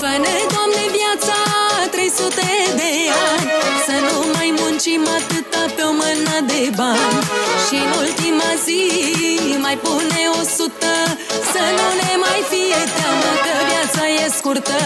Fă-ne, Doamne, viața 300 de ani Să nu mai muncim atâta pe o mână de bani. Și în ultima zi mai pune o sută Să nu ne mai fie teamă că viața e scurtă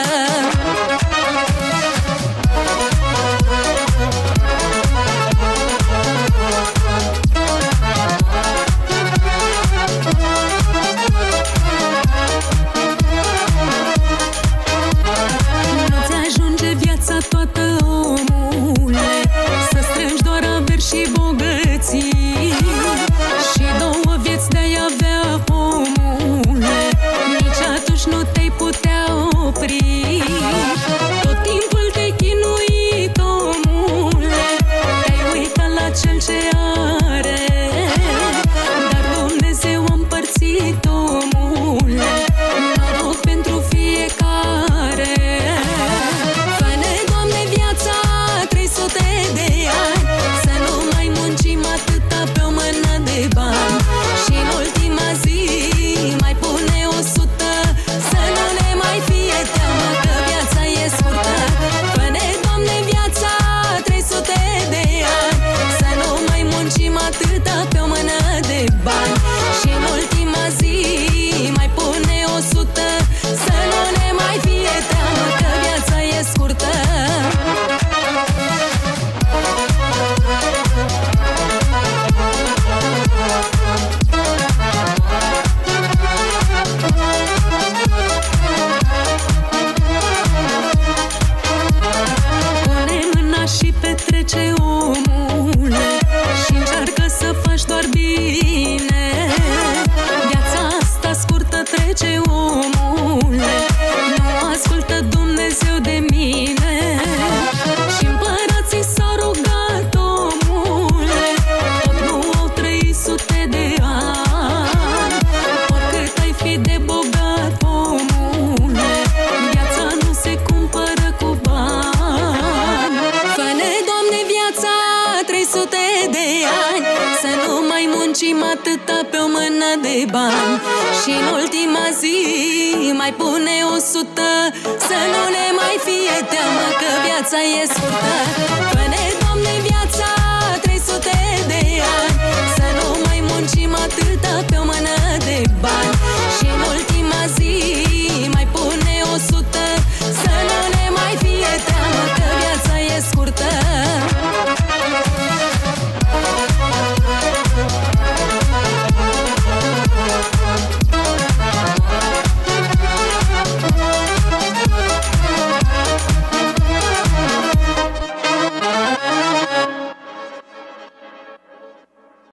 muncim atâta pe o mână de bani. Și în ultima zi mai pune o sută Să nu ne mai fie teamă că viața e scurtă. Până